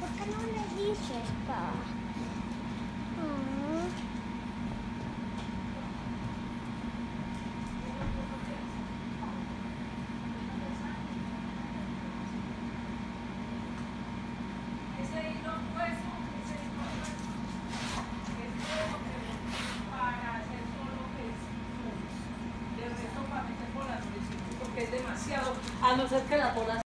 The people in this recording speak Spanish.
¿Por qué no le dices, pa? A no ser que la bola